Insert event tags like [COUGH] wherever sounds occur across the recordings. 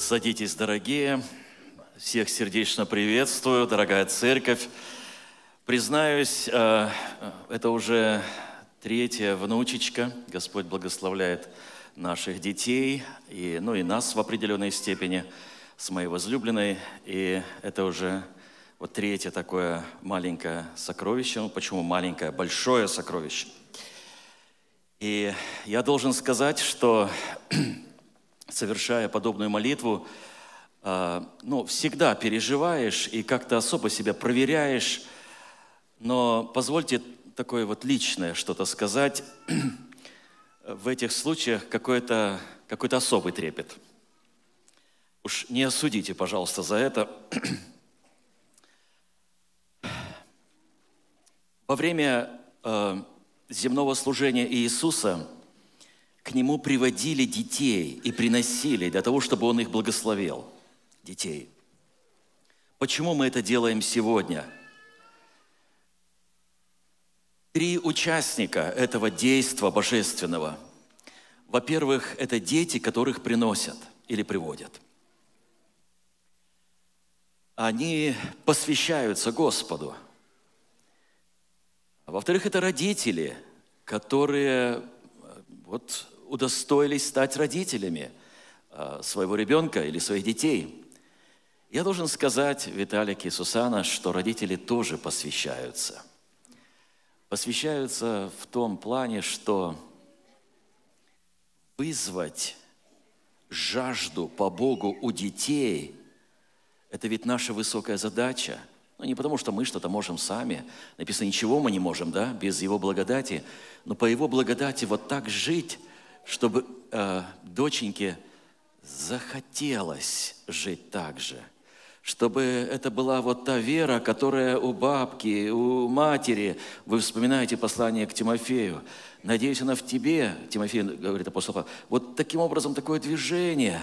Садитесь, дорогие. Всех сердечно приветствую, дорогая церковь. Признаюсь, э, это уже третья внучечка. Господь благословляет наших детей, и, ну и нас в определенной степени с моей возлюбленной. И это уже вот третье такое маленькое сокровище. Ну, почему маленькое? Большое сокровище. И я должен сказать, что [CLEARS THROAT] совершая подобную молитву, а, ну, всегда переживаешь и как-то особо себя проверяешь. Но позвольте такое вот личное что-то сказать. В этих случаях какой-то какой особый трепет. Уж не осудите, пожалуйста, за это. Во время э, земного служения Иисуса к Нему приводили детей и приносили для того, чтобы Он их благословил – детей. Почему мы это делаем сегодня? Три участника этого действа божественного. Во-первых, это дети, которых приносят или приводят. Они посвящаются Господу. А во-вторых, это родители, которые вот удостоились стать родителями а, своего ребенка или своих детей – я должен сказать, Виталик и Сусана, что родители тоже посвящаются. Посвящаются в том плане, что вызвать жажду по Богу у детей – это ведь наша высокая задача. Ну, не потому, что мы что-то можем сами. Написано, ничего мы не можем, да, без Его благодати. Но по Его благодати вот так жить, чтобы э, доченьке захотелось жить так же – чтобы это была вот та вера, которая у бабки, у матери. Вы вспоминаете послание к Тимофею. Надеюсь, она в тебе, Тимофей говорит апостол Павел. Вот таким образом такое движение.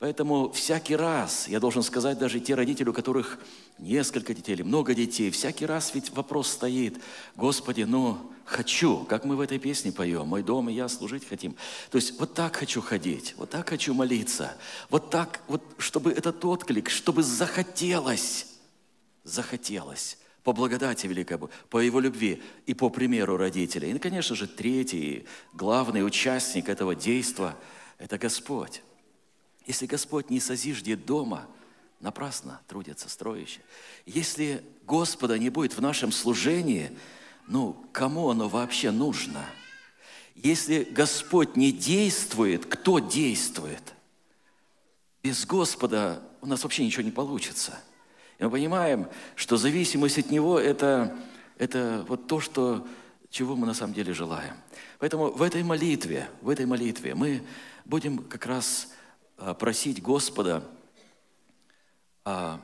Поэтому всякий раз, я должен сказать, даже те родители, у которых несколько детей или много детей, всякий раз ведь вопрос стоит, Господи, ну, хочу, как мы в этой песне поем, мой дом и я служить хотим. То есть вот так хочу ходить, вот так хочу молиться, вот так, вот, чтобы этот отклик, чтобы захотелось, захотелось по благодати великой, по его любви и по примеру родителей. И, конечно же, третий, главный участник этого действа – это Господь. Если Господь не созиждет дома, напрасно трудятся строящие. Если Господа не будет в нашем служении – ну, кому оно вообще нужно? Если Господь не действует, кто действует? Без Господа у нас вообще ничего не получится. И мы понимаем, что зависимость от Него это, – это вот то, что, чего мы на самом деле желаем. Поэтому в этой молитве, в этой молитве мы будем как раз просить Господа а,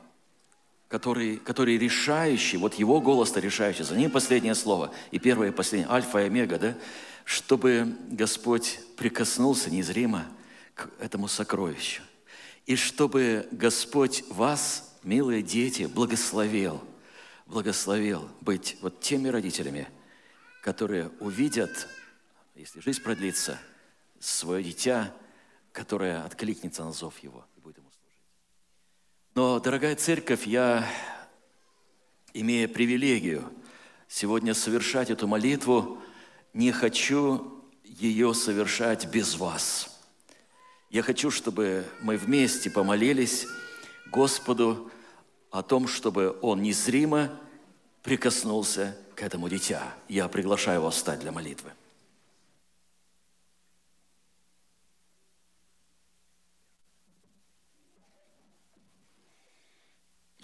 который, который решающий, вот его голос-то решающий, за ним последнее слово, и первое и последнее, альфа и омега, да, чтобы Господь прикоснулся незримо к этому сокровищу. И чтобы Господь вас, милые дети, благословил, благословил быть вот теми родителями, которые увидят, если жизнь продлится, свое дитя, которое откликнется на зов его – но, дорогая церковь, я, имея привилегию сегодня совершать эту молитву, не хочу ее совершать без вас. Я хочу, чтобы мы вместе помолились Господу о том, чтобы Он незримо прикоснулся к этому дитя. Я приглашаю вас встать для молитвы.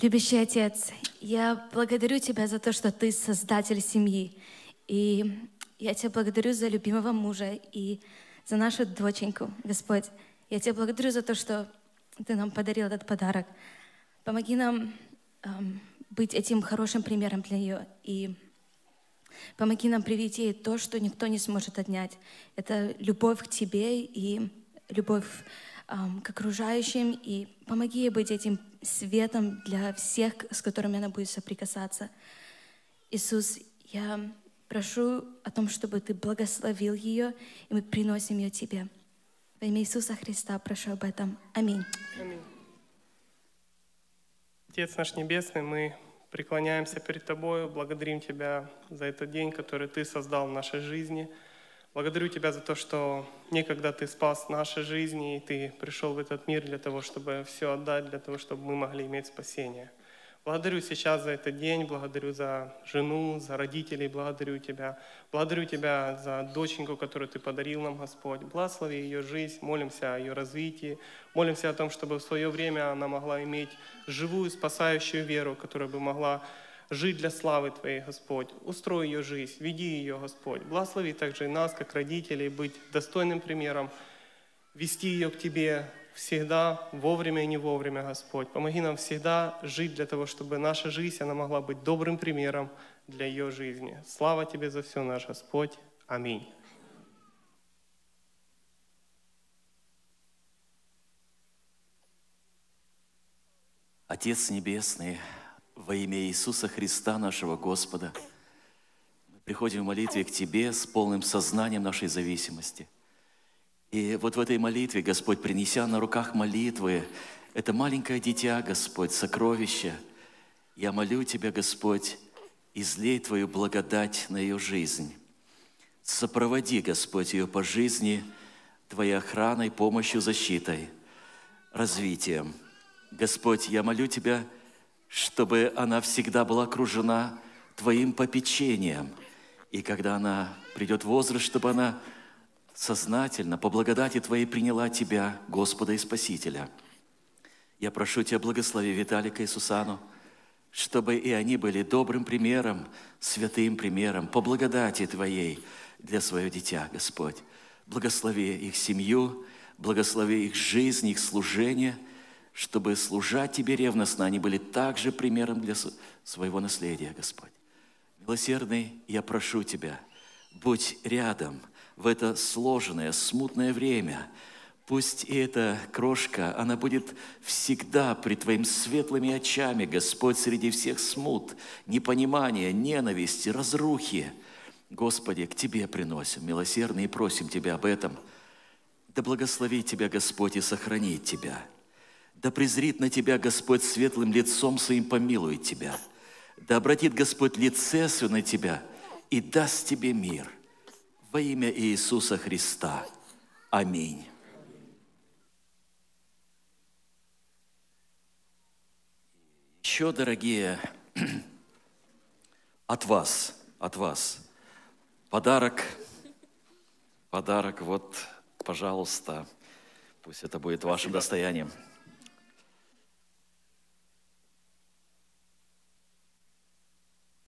Любящий Отец, я благодарю Тебя за то, что Ты создатель семьи. И я Тебя благодарю за любимого мужа и за нашу доченьку, Господь. Я Тебя благодарю за то, что Ты нам подарил этот подарок. Помоги нам эм, быть этим хорошим примером для нее. И помоги нам привить ей то, что никто не сможет отнять. Это любовь к Тебе и любовь к окружающим, и помоги ей быть этим светом для всех, с которыми она будет соприкасаться. Иисус, я прошу о том, чтобы Ты благословил ее, и мы приносим ее Тебе. Во имя Иисуса Христа прошу об этом. Аминь. Аминь. Отец наш Небесный, мы преклоняемся перед Тобою, благодарим Тебя за этот день, который Ты создал в нашей жизни. Благодарю Тебя за то, что некогда Ты спас наши жизни, и Ты пришел в этот мир для того, чтобы все отдать, для того, чтобы мы могли иметь спасение. Благодарю сейчас за этот день, благодарю за жену, за родителей, благодарю Тебя. Благодарю Тебя за доченьку, которую Ты подарил нам, Господь. Благослови ее жизнь, молимся о ее развитии, молимся о том, чтобы в свое время она могла иметь живую спасающую веру, которая бы могла жить для славы Твоей, Господь. Устрой ее жизнь, веди ее, Господь. Благослови также и нас, как родителей, быть достойным примером, вести ее к Тебе, всегда, вовремя и не вовремя, Господь. Помоги нам всегда жить для того, чтобы наша жизнь, она могла быть добрым примером для ее жизни. Слава Тебе за все, наш Господь. Аминь. Отец Небесный, во имя Иисуса Христа, нашего Господа, мы приходим в молитве к Тебе с полным сознанием нашей зависимости – и вот в этой молитве, Господь, принеся на руках молитвы, это маленькое дитя, Господь, сокровище, я молю Тебя, Господь, излей Твою благодать на ее жизнь. Сопроводи, Господь, ее по жизни Твоей охраной, помощью, защитой, развитием. Господь, я молю Тебя, чтобы она всегда была окружена Твоим попечением. И когда она придет в возраст, чтобы она сознательно, по благодати Твоей приняла Тебя, Господа и Спасителя. Я прошу Тебя, благослови Виталика и Сусану, чтобы и они были добрым примером, святым примером, по благодати Твоей для своего дитя, Господь. Благослови их семью, благослови их жизнь, их служение, чтобы служать Тебе ревностно, они были также примером для своего наследия, Господь. Милосердный, я прошу Тебя, будь рядом – в это сложное, смутное время. Пусть и эта крошка, она будет всегда при Твоим светлыми очами, Господь, среди всех смут, непонимания, ненависти, разрухи. Господи, к Тебе приносим, милосердный, и просим Тебя об этом. Да благословит Тебя Господь и сохранит Тебя. Да презрит на Тебя Господь светлым лицом Своим, помилует Тебя. Да обратит Господь лице Свое на Тебя и даст Тебе мир – во имя Иисуса Христа. Аминь. Еще, дорогие, [CLEARS THROAT] от вас, от вас подарок, подарок, вот, пожалуйста, пусть это будет вашим достоянием.